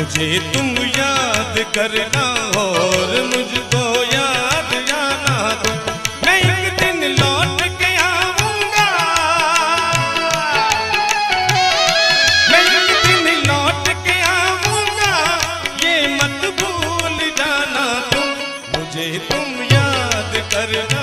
मुझे तुम याद करना और मुझको याद आना दो। मैं एक दिन लौट के आऊँगा। मैं एक दिन लौट के आऊँगा। ये मत भूल जाना तुम मुझे तुम याद करना